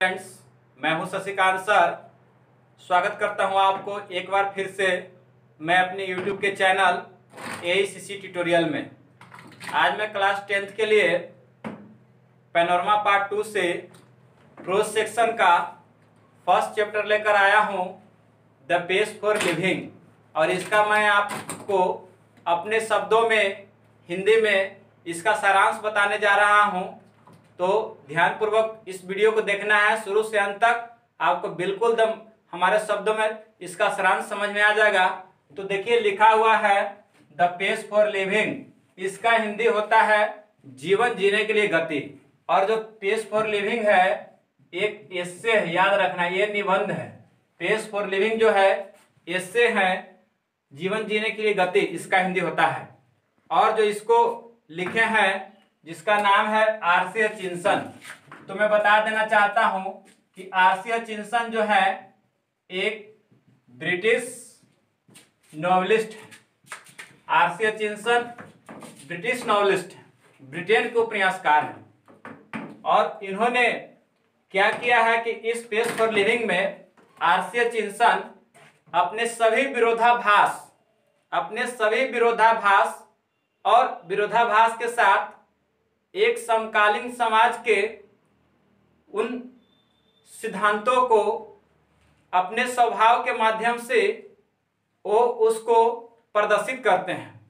Friends मैं हूँ Shashikant sir. स्वागत करता हूँ आपको एक बार फिर से मैं अपने YouTube के चैनल ए ट्यूटोरियल में। आज मैं क्लास टेंथ के लिए पैनोरमा पार्ट टू से प्रोज सेक्शन का फ़र्स्ट चैप्टर लेकर आया हूँ द बेस फॉर लिविंग और इसका मैं आपको अपने शब्दों में, हिंदी में इसका सारांश बताने जा रहा हूँ। तो ध्यानपूर्वक इस वीडियो को देखना है। शुरू से अंत तक आपको बिल्कुल दम हमारे शब्दों में इसका सारांश समझ में आ जाएगा। तो देखिए, लिखा हुआ है, द पेस फॉर लिविंग। इसका हिंदी होता है, जीवन जीने के लिए गति। और जो पेस फॉर लिविंग है, एक एस्से है, याद रखना, ये निबंध है। पेस फॉर लिविंग जो है एस्से है, जीवन जीने के लिए गति। इसका हिंदी होता है। और जो इसको लिखे हैं जिसका नाम है आरसीय चिंसन तो मैं बता देना चाहता हूँ कि आरसीय चिंसन जो है, एक ब्रिटिश नॉवलिस्ट है। आरसीय चिंसन ब्रिटिश नॉवलिस्ट है। ब्रिटेन के उपन्यासकार हैं। और इन्होंने क्या किया है कि इस पेज फॉर लिविंग में आरसीय चिंसन अपने सभी विरोधाभास, अपने सभी विरोधाभास और विरोधाभास के साथ एक समकालीन समाज के उन सिद्धांतों को अपने स्वभाव के माध्यम से वो उसको प्रदर्शित करते हैं।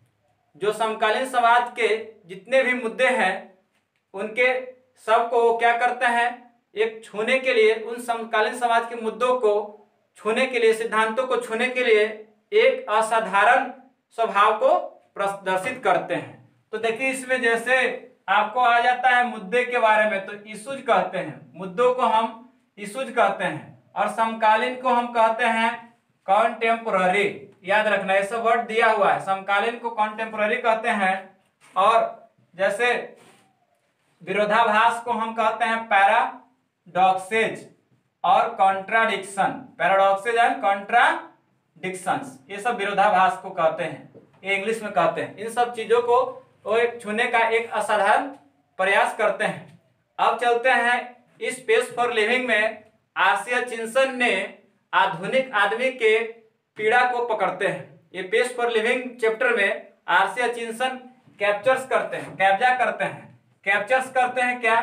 जो समकालीन समाज के जितने भी मुद्दे हैं, उनके सबको वो क्या करते हैं? एक छूने के लिए, उन समकालीन समाज के मुद्दों को छूने के लिए, सिद्धांतों को छूने के लिए एक असाधारण स्वभाव को प्रदर्शित करते हैं। तो देखिए, इसमें जैसे आपको आ जाता है मुद्दे के बारे में तो इशूज कहते हैं। मुद्दों को हम इशूज कहते हैं और समकालीन को हम कहते हैं कॉन्टेम्पोररी याद रखना, ऐसा वर्ड दिया हुआ है। समकालीन को कॉन्टेम्पोररी कहते हैं और जैसे विरोधाभास को हम कहते हैं पैराडॉक्सेज और कॉन्ट्राडिक्शन पैराडॉक्सेज एंड कॉन्ट्राडिक्शन ये सब विरोधाभास को कहते हैं ये इंग्लिश में कहते हैं। इन सब चीज़ों को एक छूने का एक असाधारण प्रयास करते हैं। अब चलते हैं इस पेस फॉर लिविंग में। आसिया चिंसन ने आधुनिक आदमी के पीड़ा को पकड़ते हैं। ये पेस फॉर लिविंग चैप्टर में आसिया चिंसन कैप्चर्स करते हैं कैप्जा करते हैं। कैप्चर्स करते हैं क्या?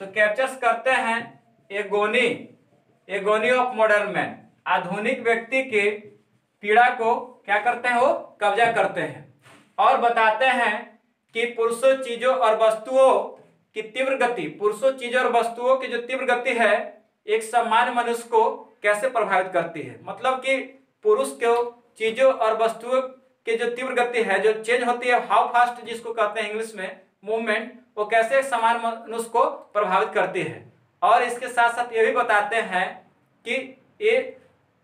तो कैप्चर्स करते हैं agony agony of modern man. आधुनिक व्यक्ति के पीड़ा को क्या करते हैं वो? कब्जा करते हैं। और बताते हैं कि पुरुषों चीज़ों और वस्तुओं की तीव्र गति, पुरुषों चीज़ों और वस्तुओं की जो तीव्र गति है, एक सामान्य मनुष्य को कैसे प्रभावित करती है? मतलब कि पुरुष को चीज़ों और वस्तुओं की जो तीव्र गति है, जो चेंज होती है हाउ फास्ट जिसको कहते हैं इंग्लिश में मूवमेंट वो कैसे सामान्य मनुष्य को प्रभावित करती है? और इसके साथ साथ ये भी बताते हैं कि ये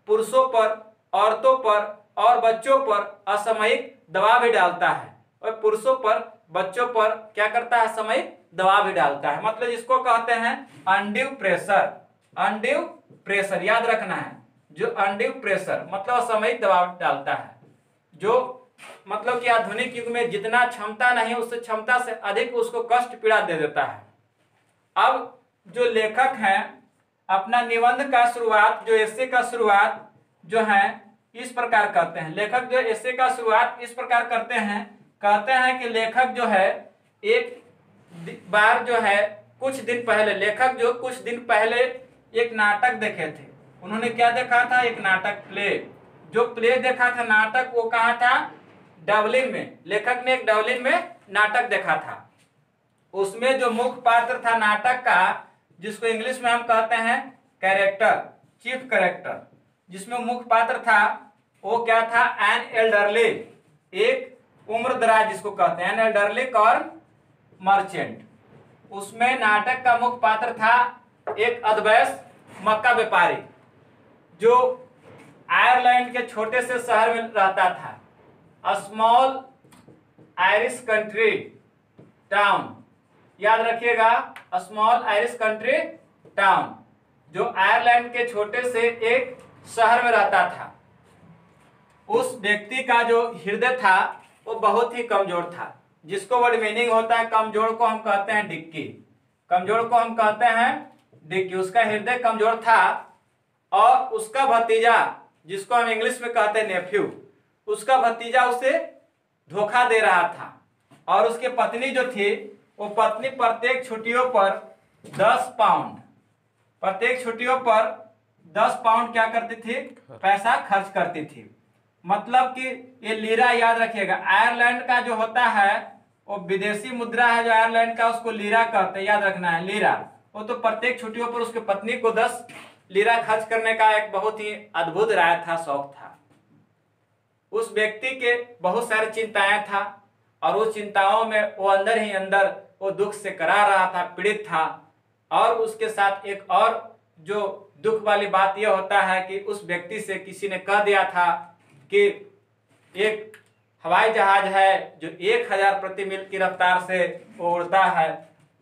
पुरुषों पर, औरतों पर और बच्चों पर असामयिक दबाव भी डालता है। और पुरुषों पर बच्चों पर क्या करता है समय? दबाव भी डालता है। मतलब इसको कहते हैं अनड्यू प्रेशर अनड्यू प्रेशर याद रखना है। जो अनड्यू प्रेशर मतलब सामयिक दबाव डालता है। जो मतलब कि आधुनिक युग में जितना क्षमता नहीं, उस क्षमता से अधिक उसको कष्ट, पीड़ा दे देता है। अब जो लेखक हैं, अपना निबंध का शुरुआत, जो ऐसे का शुरुआत जो है, इस प्रकार करते हैं। लेखक जो ऐसे का शुरुआत इस प्रकार करते हैं कहते हैं कि लेखक जो है, एक बार जो है, कुछ दिन पहले, लेखक जो कुछ दिन पहले एक नाटक देखे थे। उन्होंने क्या देखा था? एक नाटक प्ले। जो प्ले देखा था नाटक, वो कहा था डबलिन में। लेखक ने एक डबलिन में नाटक देखा था। उसमें जो मुख्य पात्र था नाटक का, जिसको इंग्लिश में हम कहते हैं कैरेक्टर चीफ कैरेक्टर जिसमें मुख्य पात्र था, वो क्या था? एन एल्डरली एक उम्र दराज जिसको कहते हैं एल्डरली कॉर्न मर्चेंट उसमें नाटक का मुख्य पात्र था एक अद्वैस मक्का व्यापारी, जो आयरलैंड के छोटे से शहर में रहता था। स्मॉल आयरिश कंट्री टाउन याद रखिएगा स्मॉल आयरिश कंट्री टाउन जो आयरलैंड के छोटे से एक शहर में रहता था। उस व्यक्ति का जो हृदय था वो बहुत ही कमज़ोर था। जिसको वर्ड मीनिंग होता है, कमज़ोर को हम कहते हैं डिक्की। कमज़ोर को हम कहते हैं डिक्की। उसका हृदय कमज़ोर था और उसका भतीजा, जिसको हम इंग्लिश में कहते हैं नेफ्यू उसका भतीजा उसे धोखा दे रहा था। और उसके पत्नी जो थी, वो पत्नी प्रत्येक छुट्टियों पर दस पाउंड प्रत्येक छुट्टियों पर दस पाउंड क्या करती थी? पैसा खर्च करती थी। मतलब कि ये लीरा याद रखिएगा, आयरलैंड का जो होता है, वो विदेशी मुद्रा है जो आयरलैंड का, उसको लीरा कहते हैं, याद रखना है, लीरा। वो तो प्रत्येक छुट्टियों पर उसके पत्नी को दस लीरा खर्च करने का एक बहुत ही अद्भुत राय था, शौक था। उस व्यक्ति के बहुत सारी चिंताएँ था, और उस चिंताओं में वो अंदर ही अंदर वो दुख से करा रहा था, पीड़ित था। और उसके साथ एक और जो दुख वाली बात यह होता है कि उस व्यक्ति से किसी ने कह दिया था कि एक हवाई जहाज़ है जो एक हज़ार प्रति मील की रफ्तार से उड़ता है।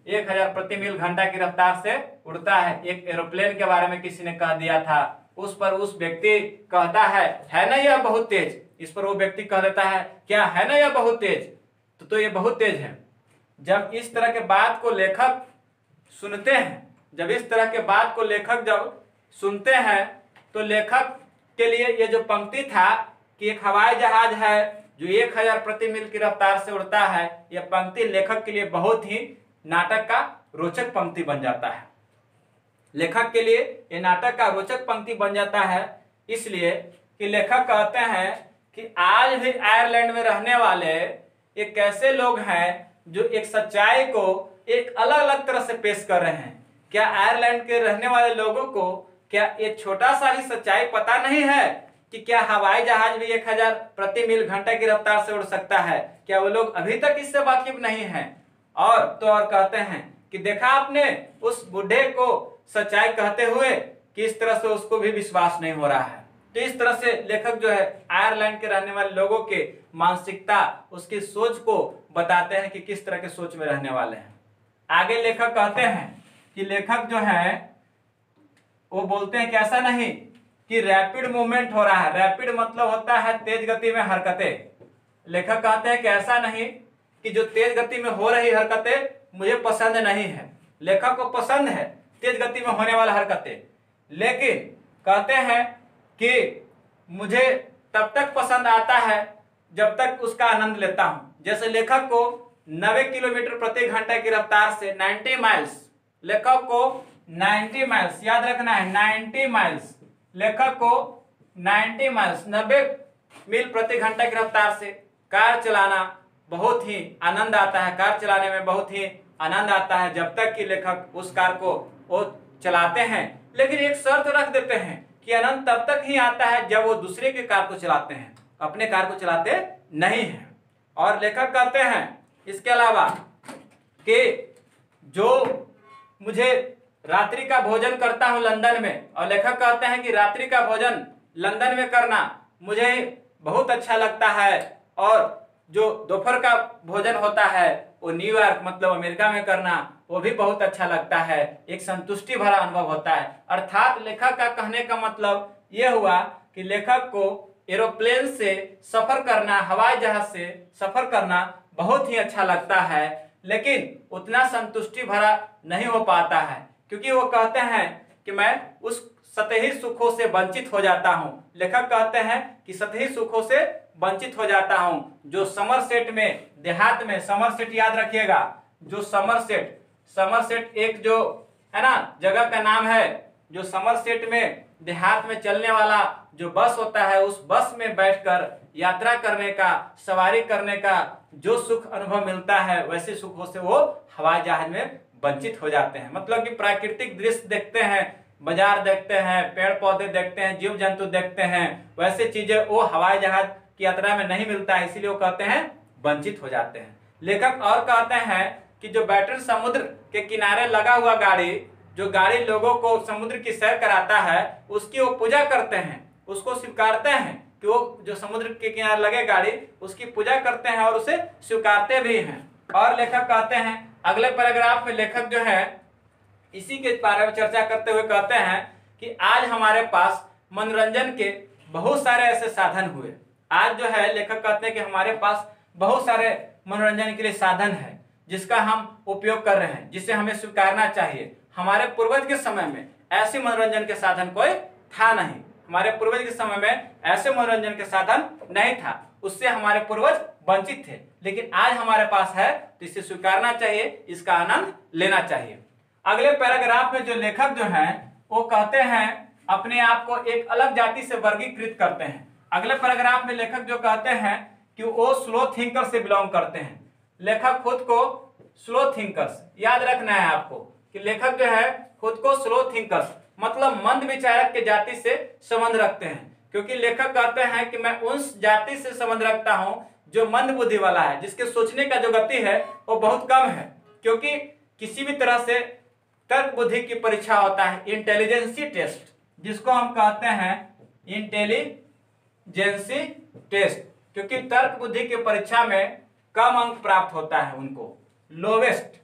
एक हज़ार प्रति मील घंटा की रफ्तार से उड़ता है। एक एरोप्लेन के बारे में किसी ने कह दिया था। उस पर उस व्यक्ति कहता है है ना यह बहुत तेज? इस पर वो व्यक्ति कह देता है क्या है ना यह बहुत तेज? तो, तो ये बहुत तेज है। जब इस तरह के बात को लेखक सुनते हैं जब इस तरह के बात को लेखक जब सुनते हैं तो लेखक के लिए ये जो पंक्ति था कि एक हवाई जहाज़ है, जो एक हज़ार प्रति मील की रफ्तार से उड़ता है यह पंक्ति लेखक के लिए बहुत ही नाटक का रोचक पंक्ति बन जाता है। लेखक के लिए ये नाटक का रोचक पंक्ति बन जाता है, इसलिए कि लेखक कहते हैं कि आज भी आयरलैंड में रहने वाले ये कैसे लोग हैं, जो एक सच्चाई को एक अलग अलग तरह से पेश कर रहे हैं। क्या आयरलैंड के रहने वाले लोगों को क्या एक छोटा सा ही सच्चाई पता नहीं है? कि क्या हवाई जहाज़ भी एक हज़ार प्रति मील घंटे की रफ्तार से उड़ सकता है? क्या वो लोग अभी तक इससे वाकिफ नहीं है? और तो और कहते हैं कि देखा आपने, उस बुढ़े को सच्चाई कहते हुए कि इस तरह से उसको भी विश्वास नहीं हो रहा है। तो इस तरह से लेखक जो है, आयरलैंड के रहने वाले लोगों के मानसिकता, उसकी सोच को बताते हैं कि किस तरह के सोच में रहने वाले हैं। आगे लेखक कहते हैं कि लेखक जो है, वो बोलते हैं कि ऐसा नहीं कि रैपिड मूवमेंट हो रहा है। रैपिड मतलब होता है तेज गति में हरकतें। लेखक कहते हैं कि ऐसा नहीं कि जो तेज गति में हो रही हरकतें मुझे पसंद नहीं है। लेखक को पसंद है तेज गति में होने वाला हरकतें। लेकिन कहते हैं कि मुझे तब तक पसंद आता है जब तक उसका आनंद लेता हूँ। जैसे लेखक को 90 किलोमीटर प्रति घंटा की रफ्तार से 90 माइल्स लेखक को 90 माइल्स याद रखना है 90 माइल्स लेखक को 90 माइल्स 90 मील प्रति घंटा की रफ्तार से। कार चलाना बहुत ही आनंद आता है। कार चलाने में बहुत ही आनंद आता है जब तक कि लेखक उस कार को वो चलाते हैं। लेकिन एक शर्त रख देते हैं कि आनंद तब तक ही आता है जब वो दूसरे के कार को चलाते हैं। अपने कार को चलाते नहीं है। और लेखक कहते हैं, इसके अलावा कि जो मुझे रात्रि का भोजन करता हूँ लंदन में। और लेखक कहते हैं कि रात्रि का भोजन लंदन में करना मुझे बहुत अच्छा लगता है। और जो दोपहर का भोजन होता है, वो न्यूयॉर्क मतलब अमेरिका में करना, वो भी बहुत अच्छा लगता है। एक संतुष्टि भरा अनुभव होता है। अर्थात लेखक का कहने का मतलब यह हुआ कि लेखक को एरोप्लेन से सफ़र करना, हवाई जहाज़ से सफ़र करना बहुत ही अच्छा लगता है। लेकिन उतना संतुष्टि भरा नहीं हो पाता है। क्योंकि वो कहते हैं कि मैं उस सतही सुखों से वंचित हो जाता हूँ। लेखक कहते हैं कि सतही सुखों से वंचित हो जाता हूँ। जो समर सेट में, देहात में समर सेट याद रखिएगा। जो समर सेट समर सेट एक जो, है ना, जगह का नाम है। जो समर सेट में, देहात में चलने वाला जो बस होता है, उस बस में बैठकर यात्रा करने का, सवारी करने का जो सुख अनुभव मिलता है, वैसे सुखों से वो हवाई जहाज़ में वंचित हो जाते हैं। मतलब कि प्राकृतिक दृश्य देखते हैं, बाज़ार देखते हैं पेड़ पौधे देखते हैं जीव जंतु देखते हैं, वैसे चीज़ें वो हवाई जहाज़ की यात्रा में नहीं मिलता है, इसीलिए वो कहते हैं वंचित हो जाते हैं। लेखक और कहते हैं कि जो बैटर समुद्र के किनारे लगा हुआ गाड़ी, जो गाड़ी लोगों को समुद्र की सैर कराता है, उसकी वो पूजा करते हैं, उसको स्वीकारते हैं कि वो जो समुद्र के किनारे लगे गाड़ी, उसकी पूजा करते हैं और उसे स्वीकारते भी हैं। और लेखक कहते हैं अगले पैराग्राफ में लेखक जो है, इसी के बारे में चर्चा करते हुए कहते हैं कि आज हमारे पास मनोरंजन के बहुत सारे ऐसे साधन हुए। आज जो है, लेखक कहते हैं कि हमारे पास बहुत सारे मनोरंजन के लिए साधन है, जिसका हम उपयोग कर रहे हैं, जिसे हमें स्वीकारना चाहिए। हमारे पूर्वज के समय में ऐसे मनोरंजन के साधन कोई था नहीं। हमारे पूर्वज के समय में ऐसे मनोरंजन के साधन नहीं था। उससे हमारे पूर्वज वंचित थे। लेकिन आज हमारे पास है तो इसे स्वीकारना चाहिए, इसका आनंद लेना चाहिए। अगले पैराग्राफ में जो लेखक जो हैं, वो कहते हैं, अपने आप को एक अलग जाति से वर्गीकृत करते हैं। अगले पैराग्राफ में लेखक जो कहते हैं कि वो स्लो थिंकर से बिलोंग करते हैं। लेखक खुद को स्लो थिंकर्स याद रखना है आपको कि लेखक जो है, खुद को स्लो थिंकर्स मतलब मंद विचारक के जाति से संबंध रखते हैं। क्योंकि लेखक कहते हैं कि मैं उस जाति से संबंध रखता हूँ जो मंद बुद्धि वाला है, जिसके सोचने का जो गति है, वो बहुत कम है। क्योंकि किसी भी तरह से तर्क बुद्धि की परीक्षा होता है इंटेलिजेंसी टेस्ट जिसको हम कहते हैं इंटेलिजेंसी टेस्ट क्योंकि तर्क बुद्धि की परीक्षा में कम अंक प्राप्त होता है उनको। लोवेस्ट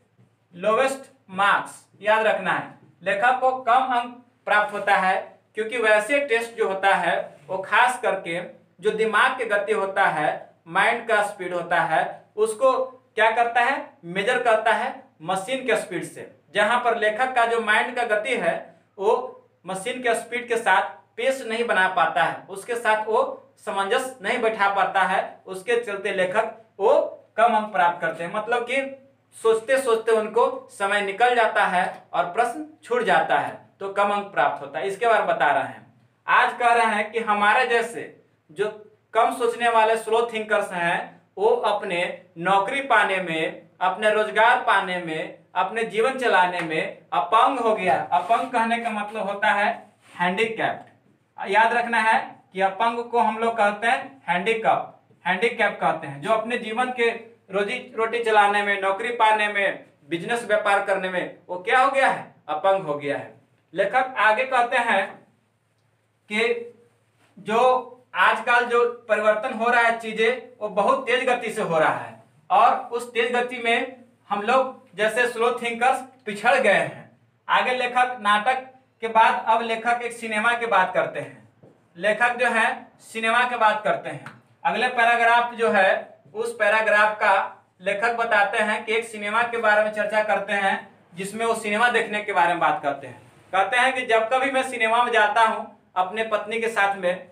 लोवेस्ट मार्क्स याद रखना है। लेखक को कम अंक प्राप्त होता है, क्योंकि वैसे टेस्ट जो होता है वो खास करके जो दिमाग के गति होता है माइंड का स्पीड होता है, उसको क्या करता है? मेजर करता है मशीन के स्पीड से। जहाँ पर लेखक का जो माइंड का गति है, वो मशीन के स्पीड के साथ पेश नहीं बना पाता है। उसके साथ वो सामंजस्य नहीं बैठा पाता है। उसके चलते लेखक वो कम अंक प्राप्त करते हैं। मतलब कि सोचते सोचते उनको समय निकल जाता है और प्रश्न छूट जाता है तो कम अंक प्राप्त होता है। इसके बारे बता रहे हैं। आज कह रहे हैं कि हमारे जैसे जो कम सोचने वाले स्लो थिंकर्स हैं, वो अपने नौकरी पाने में, अपने रोज़गार पाने में, अपने जीवन चलाने में अपंग हो गया। अपंग कहने का मतलब होता है हैंडीकैप्ड याद रखना है कि अपंग को हम लोग कहते हैं हैंडीकैप हैंडीकैप कहते हैं, जो अपने जीवन के रोजी रोटी चलाने में, नौकरी पाने में बिज़नेस व्यापार करने में, वो क्या हो गया है? अपंग हो गया है। लेखक आगे कहते हैं कि जो आजकल जो परिवर्तन हो रहा है चीज़ें, वो बहुत तेज गति से हो रहा है। और उस तेज गति में हम लोग जैसे स्लो थिंकर्स पिछड़ गए हैं। आगे लेखक नाटक के बाद अब लेखक एक सिनेमा की बात करते हैं। लेखक जो है, सिनेमा की बात करते हैं। अगले पैराग्राफ जो है, उस पैराग्राफ का लेखक बताते हैं कि एक सिनेमा के बारे में चर्चा करते हैं, जिसमें वो सिनेमा देखने के बारे में बात करते हैं। कहते हैं कि जब कभी मैं सिनेमा में जाता हूँ अपने पत्नी के साथ में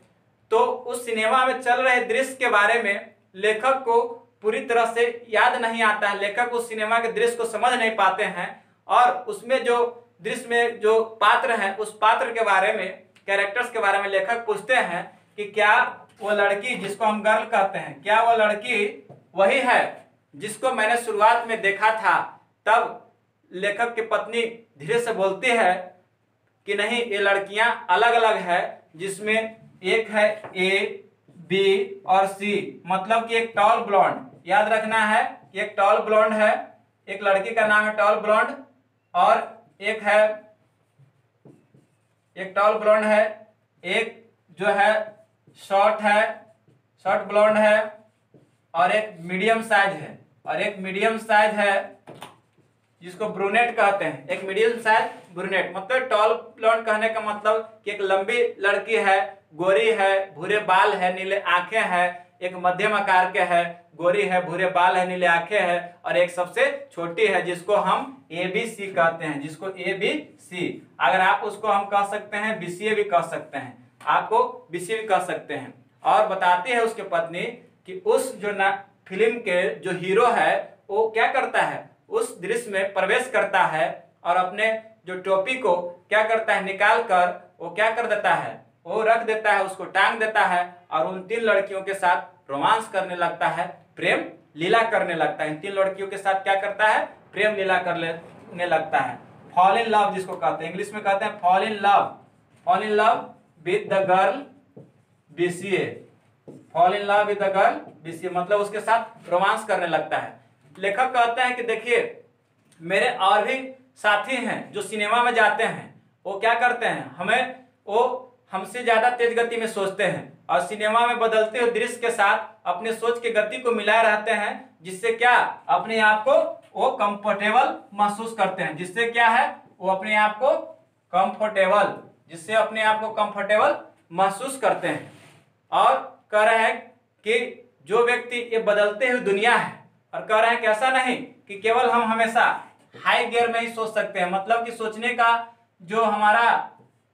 तो उस सिनेमा में चल रहे दृश्य के बारे में लेखक को पूरी तरह से याद नहीं आता है। लेखक उस सिनेमा के दृश्य को समझ नहीं पाते हैं और उसमें जो दृश्य में जो पात्र हैं, उस पात्र के बारे में कैरेक्टर्स के बारे में लेखक पूछते हैं कि क्या वो लड़की जिसको हम गर्ल कहते हैं, क्या वो लड़की वही है जिसको मैंने शुरुआत में देखा था। तब लेखक की पत्नी धीरे से बोलती है कि नहीं, ये लड़कियाँ अलग अलग है, जिसमें एक है ए बी और सी मतलब कि एक टॉल ब्लॉन्ड याद रखना है, एक टॉल ब्लॉन्ड है, एक लड़की का नाम है टॉल ब्लॉन्ड और एक है, एक टॉल ब्लॉन्ड है, एक जो है शॉर्ट है शॉर्ट ब्लॉन्ड है और एक मीडियम साइज़ है। और एक मीडियम साइज़ है जिसको ब्रूनेट कहते हैं, एक मीडियम साइज़ ब्रूनेट मतलब टॉल ब्लॉन्ड कहने का मतलब कि एक लंबी लड़की है, गोरी है, भूरे बाल है, नीले आँखें हैं, एक मध्यम आकार के है, गोरी है, भूरे बाल है, नीले आँखें है और एक सबसे छोटी है, जिसको हम ए बी सी कहते हैं, जिसको ए बी सी अगर आप उसको हम कह सकते हैं बी सी ए भी कह सकते हैं। आपको बी सी भी कह सकते हैं। और बताती है उसके पत्नी कि उस जो ना फ़िल्म के जो हीरो है, वो क्या करता है? उस दृश्य में प्रवेश करता है और अपने जो टोपी को क्या करता है निकाल कर वो क्या कर देता है, वो रख देता है, उसको टांग देता है और उन तीन लड़कियों के साथ रोमांस करने लगता है, प्रेम लीला करने लगता है। इन तीन लड़कियों के साथ क्या करता है, प्रेम लीला करने लगता है। फॉल इन लव जिसको कहते हैं, इंग्लिश में कहते हैं fall in love fall in love with the girl BCA fall in love with the girl BCA मतलब उसके साथ रोमांस करने लगता है। लेखक कहते हैं कि देखिए, मेरे और भी साथी हैं जो सिनेमा में जाते हैं, वो क्या करते हैं? हमें वो हमसे ज़्यादा तेज गति में सोचते हैं और सिनेमा में बदलते हुए दृश्य के साथ अपने सोच के गति को मिलाए रहते हैं, जिससे क्या अपने आप को वो कंफर्टेबल महसूस करते हैं। जिससे क्या है? वो अपने आप को कंफर्टेबल जिससे अपने आप को कंफर्टेबल महसूस करते हैं। और कह रहे हैं कि जो व्यक्ति ये बदलते हुए दुनिया है और कह रहे हैं कि ऐसा नहीं कि केवल हम हमेशा हाई गियर में ही सोच सकते हैं। मतलब कि सोचने का जो हमारा,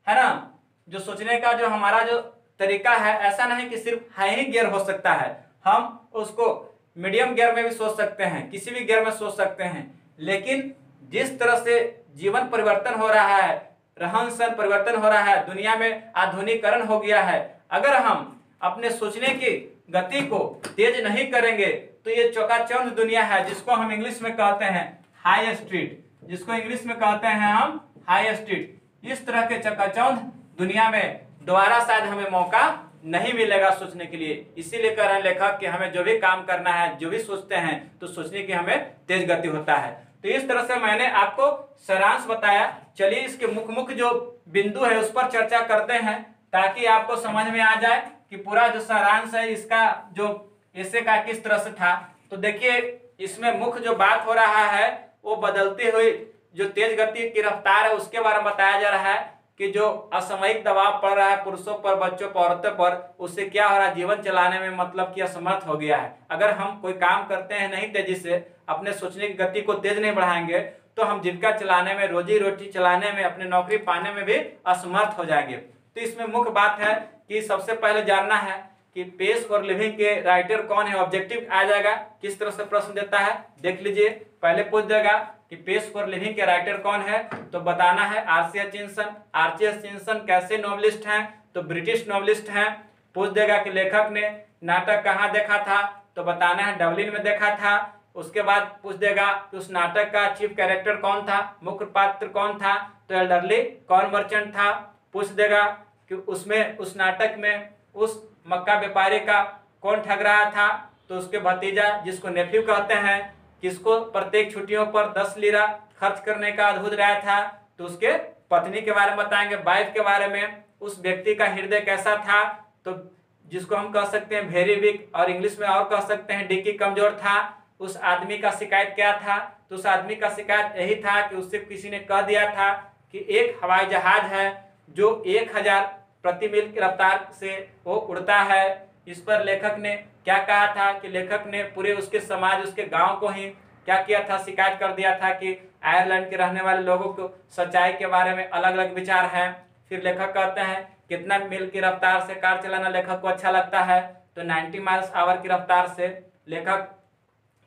है ना? जो सोचने का जो हमारा जो तरीका है, ऐसा नहीं कि सिर्फ़ हाई ही गियर हो सकता है। हम उसको मीडियम गियर में भी सोच सकते हैं, किसी भी गियर में सोच सकते हैं। लेकिन जिस तरह से जीवन परिवर्तन हो रहा है, रहन सहन परिवर्तन हो रहा है, दुनिया में आधुनिकरण हो गया है, अगर हम अपने सोचने की गति को तेज नहीं करेंगे तो ये चौकाचौंध दुनिया है, जिसको हम इंग्लिश में कहते हैं हाई स्ट्रीट जिसको इंग्लिश में कहते हैं हम हाई स्ट्रीट इस तरह के चकाचौंध दुनिया में दोबारा शायद हमें मौका नहीं मिलेगा सोचने के लिए। इसीलिए कह रहे हैं लेखक कि हमें जो भी काम करना है, जो भी सोचते हैं तो सोचने की हमें तेज गति होता है। तो इस तरह से मैंने आपको सारांश बताया। चलिए इसके मुख्य मुख्य जो बिंदु है, उस पर चर्चा करते हैं, ताकि आपको समझ में आ जाए कि पूरा जो सारांश है, इसका जो ऐसे का किस तरह से था? तो देखिए, इसमें मुख्य जो बात हो रहा है, वो बदलती हुई जो तेज गति की रफ्तार है, उसके बारे में बताया जा रहा है कि जो असामयिक दबाव पड़ रहा है पुरुषों पर, बच्चों पर, औरतों पर, उससे क्या हो रहा है? जीवन चलाने में मतलब कि असमर्थ हो गया है। अगर हम कोई काम करते हैं नहीं तेज़ी से, अपने सोचने की गति को तेज नहीं बढ़ाएँगे तो हम जीविका चलाने में रोजी रोटी चलाने में, अपने नौकरी पाने में भी असमर्थ हो जाएँगे। तो इसमें मुख्य बात है कि सबसे पहले जानना है कि पेस फॉर लिविंग के राइटर कौन है, ऑब्जेक्टिव आ जाएगा, किस तरह से प्रश्न देता है, देख लीजिए, पहले पूछ देगा कि पेस फॉर लिविंग के राइटर कौन है तो बताना है R C Hutchinson R C Hutchinson कैसे नॉवलिस्ट हैं तो ब्रिटिश नॉवलिस्ट हैं। पूछ देगा कि लेखक ने नाटक कहाँ देखा था तो बताना है डबलिन में देखा था। उसके बाद पूछ देगा कि उस नाटक का चीफ कैरेक्टर कौन था, मुख्य पात्र कौन था तो एल्डरली कौन मर्चेंट था। पूछ देगा कि उसमें, उस नाटक में, उस मक्का व्यापारी का कौन ठग रहा था? तो उसके भतीजा, जिसको नेफ्यू कहते हैं, किसको प्रत्येक छुट्टियों पर दस लीरा खर्च करने का अद्भुत रहा था? तो उसके पत्नी के बारे में बताएँगे वाइफ के बारे में। उस व्यक्ति का हृदय कैसा था? तो जिसको हम कह सकते हैं वेरी वीक और इंग्लिश में और कह सकते हैं डिक्की कमज़ोर था। उस आदमी का शिकायत क्या था? तो उस आदमी का शिकायत यही था कि उससे किसी ने कह दिया था कि एक हवाई जहाज़ है, जो एक हज़ार प्रति मील की रफ्तार से वो उड़ता है। इस पर लेखक ने क्या कहा था कि लेखक ने पूरे उसके समाज, उसके गाँव को ही क्या किया था? शिकायत कर दिया था कि आयरलैंड के रहने वाले लोगों को सच्चाई के बारे में अलग अलग विचार हैं। फिर लेखक कहते हैं, कितना मील की रफ्तार से कार चलाना लेखक को अच्छा लगता है? तो 90 माइल्स आवर की रफ्तार से लेखक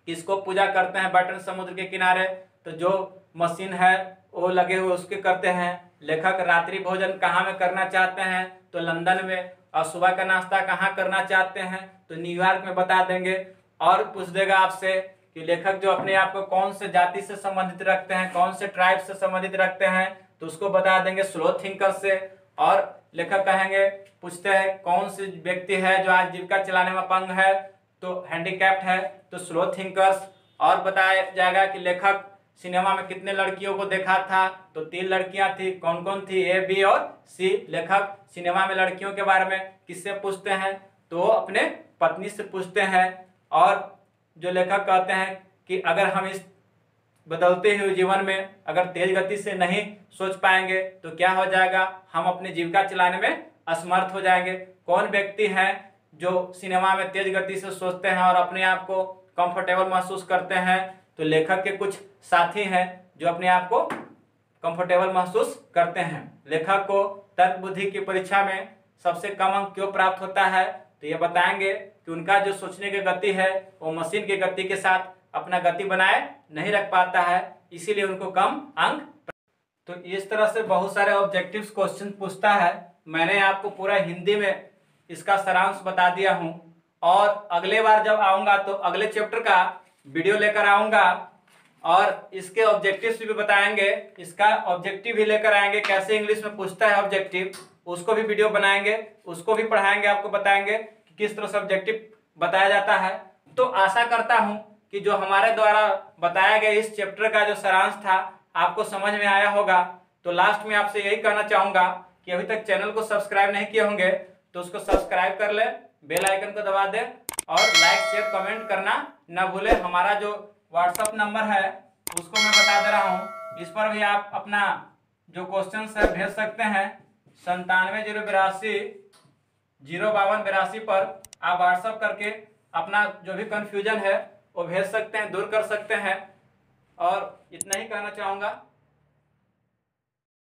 किसको पूजा करते हैं बटन समुद्र के किनारे। तो जो मशीन है, वो लगे हुए उसके करते हैं। लेखक रात्रि भोजन कहाँ में करना चाहते हैं? तो लंदन में। और सुबह का नाश्ता कहाँ करना चाहते हैं? तो न्यूयॉर्क में बता देंगे। और पूछ देगा आपसे कि लेखक जो अपने आप को कौन से जाति से संबंधित रखते हैं, कौन से ट्राइब से संबंधित रखते हैं तो उसको बता देंगे स्लो थिंकर से। और लेखक कहेंगे, पूछते हैं, कौन से व्यक्ति है जो आज जीविका चलाने में पंग है? तो हैंडीकैप्ट है तो स्लो थिंकर्स और बताया जाएगा कि लेखक सिनेमा में कितने लड़कियों को देखा था? तो तीन लड़कियाँ थी। कौन कौन थी? ए, बी और सी। लेखक सिनेमा में लड़कियों के बारे में किससे पूछते हैं? तो अपने पत्नी से पूछते हैं। और जो लेखक कहते हैं कि अगर हम इस बदलते हुए जीवन में अगर तेज गति से नहीं सोच पाएँगे तो क्या हो जाएगा? हम अपनी जीविका चलाने में असमर्थ हो जाएँगे। कौन व्यक्ति हैं जो सिनेमा में तेज गति से सोचते हैं और अपने आप को कंफर्टेबल महसूस करते हैं? तो लेखक के कुछ साथी हैं जो अपने आप को कंफर्टेबल महसूस करते हैं। लेखक को तर्क बुद्धि की परीक्षा में सबसे कम अंक क्यों प्राप्त होता है? तो ये बताएँगे कि उनका जो सोचने की गति है, वो मशीन की गति के साथ अपना गति बनाए नहीं रख पाता है, इसीलिए उनको कम अंक तो इस तरह से बहुत सारे ऑब्जेक्टिव्स क्वेश्चन पूछता है। मैंने आपको पूरा हिंदी में इसका सारांश बता दिया हूँ। और अगले बार जब आऊँगा तो अगले चैप्टर का वीडियो लेकर आऊँगा और इसके ऑब्जेक्टिव्स भी बताएँगे। इसका ऑब्जेक्टिव भी लेकर आएँगे। कैसे इंग्लिश में पूछता है ऑब्जेक्टिव उसको भी वीडियो बनाएँगे, उसको भी पढ़ाएँगे, आपको बताएँगे कि किस तरह से ऑब्जेक्टिव बताया जाता है। तो आशा करता हूँ कि जो हमारे द्वारा बताया गया इस चैप्टर का जो सारांश था, आपको समझ में आया होगा। तो लास्ट में आपसे यही कहना चाहूँगा कि अभी तक चैनल को सब्सक्राइब नहीं किए होंगे तो उसको सब्सक्राइब कर ले बेल आइकन को दबा दे और लाइक शेयर कमेंट करना न भूले, हमारा जो व्हाट्सअप नंबर है, उसको मैं बता दे रहा हूँ। इस पर भी आप अपना जो क्वेश्चन है, भेज सकते हैं। संतानवे ज़ीरो बिरासी, ज़ीरो बावन बिरासी पर आप व्हाट्सअप करके अपना जो भी कन्फ्यूज़न है, वो भेज सकते हैं, दूर कर सकते हैं। और इतना ही कहना चाहूँगा।